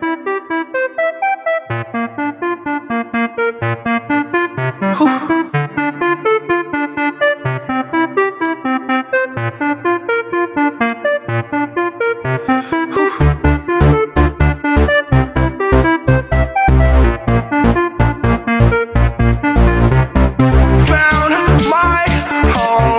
Found my home.